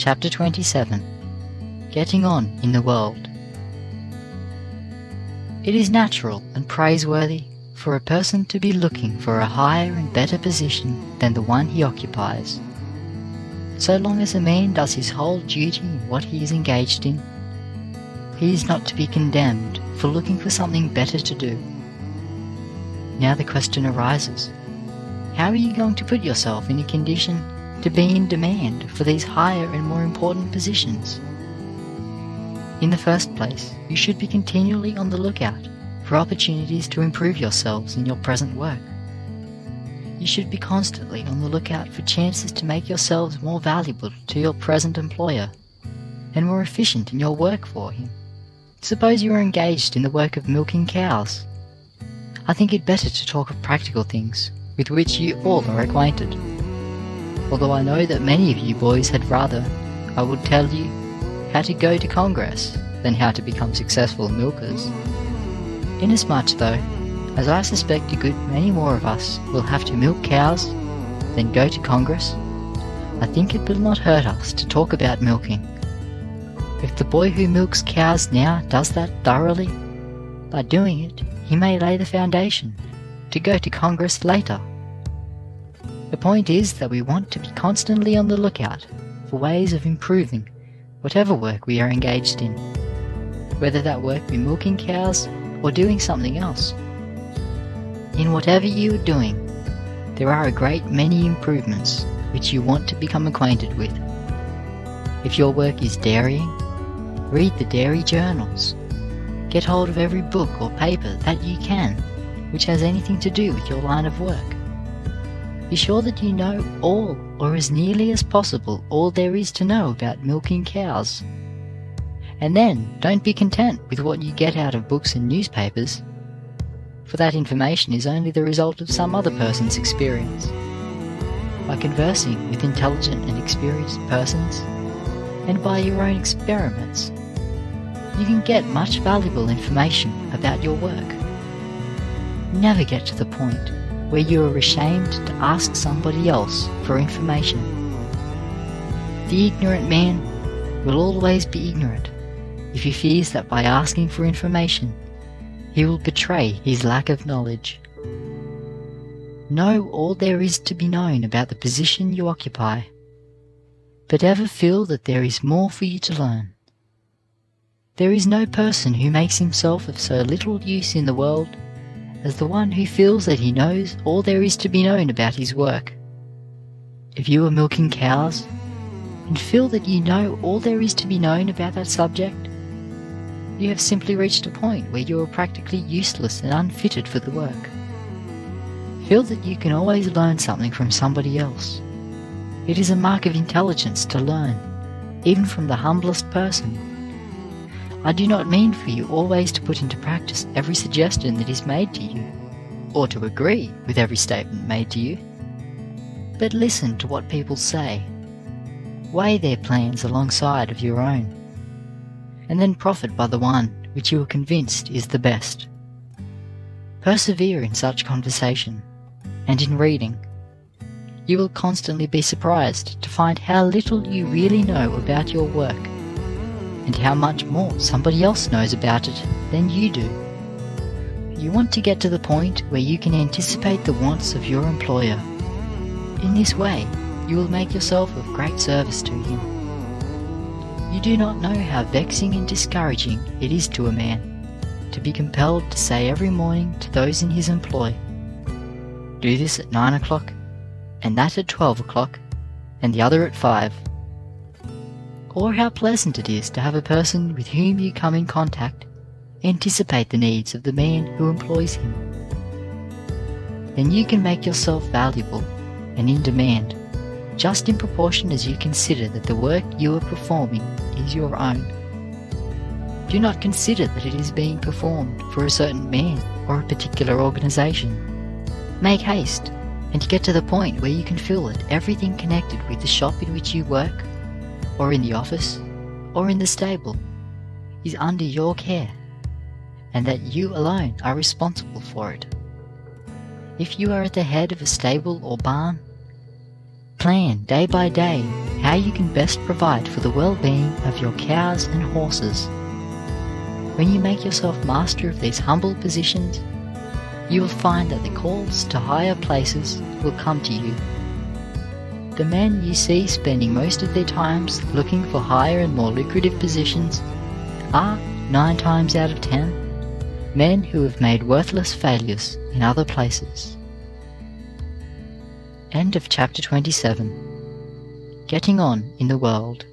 Chapter 27 Getting On in the World It is natural and praiseworthy for a person to be looking for a higher and better position than the one he occupies. So long as a man does his whole duty in what he is engaged in, he is not to be condemned for looking for something better to do. Now the question arises how are you going to put yourself in a condition to be in demand for these higher and more important positions? In the first place, you should be continually on the lookout for opportunities to improve yourselves in your present work. You should be constantly on the lookout for chances to make yourselves more valuable to your present employer and more efficient in your work for him. Suppose you are engaged in the work of milking cows. I think it better to talk of practical things with which you all are acquainted. Although I know that many of you boys had rather I would tell you how to go to Congress than how to become successful milkers. Inasmuch, though, as I suspect a good many more of us will have to milk cows than go to Congress, I think it will not hurt us to talk about milking. If the boy who milks cows now does that thoroughly, by doing it, he may lay the foundation to go to Congress later. The point is that we want to be constantly on the lookout for ways of improving whatever work we are engaged in, whether that work be milking cows or doing something else. In whatever you are doing, there are a great many improvements which you want to become acquainted with. If your work is dairying, read the dairy journals. Get hold of every book or paper that you can which has anything to do with your line of work. Be sure that you know all, or as nearly as possible, all there is to know about milking cows. And then, don't be content with what you get out of books and newspapers, for that information is only the result of some other person's experience. By conversing with intelligent and experienced persons, and by your own experiments, you can get much valuable information about your work. Never get to the point where you are ashamed to ask somebody else for information. The ignorant man will always be ignorant if he fears that by asking for information he will betray his lack of knowledge. Know all there is to be known about the position you occupy, but ever feel that there is more for you to learn. There is no person who makes himself of so little use in the world as the one who feels that he knows all there is to be known about his work. If you are milking cows and feel that you know all there is to be known about that subject, you have simply reached a point where you are practically useless and unfitted for the work. Feel that you can always learn something from somebody else. It is a mark of intelligence to learn, even from the humblest person. I do not mean for you always to put into practice every suggestion that is made to you, or to agree with every statement made to you. But listen to what people say. Weigh their plans alongside of your own, and then profit by the one which you are convinced is the best. Persevere in such conversation, and in reading. You will constantly be surprised to find how little you really know about your work and how much more somebody else knows about it than you do. You want to get to the point where you can anticipate the wants of your employer. In this way, you will make yourself of great service to him. You do not know how vexing and discouraging it is to a man to be compelled to say every morning to those in his employ, Do this at nine o'clock, and that at twelve o'clock, and the other at five or how pleasant it is to have a person with whom you come in contact anticipate the needs of the man who employs him. Then you can make yourself valuable and in demand just in proportion as you consider that the work you are performing is your own. Do not consider that it is being performed for a certain man or a particular organization. Make haste and get to the point where you can feel that everything connected with the shop in which you work or in the office, or in the stable, is under your care, and that you alone are responsible for it. If you are at the head of a stable or barn, plan day by day how you can best provide for the well-being of your cows and horses. When you make yourself master of these humble positions, you will find that the calls to higher places will come to you. The men you see spending most of their times looking for higher and more lucrative positions are, nine times out of ten, men who have made worthless failures in other places. End of chapter 27. Getting on in the world.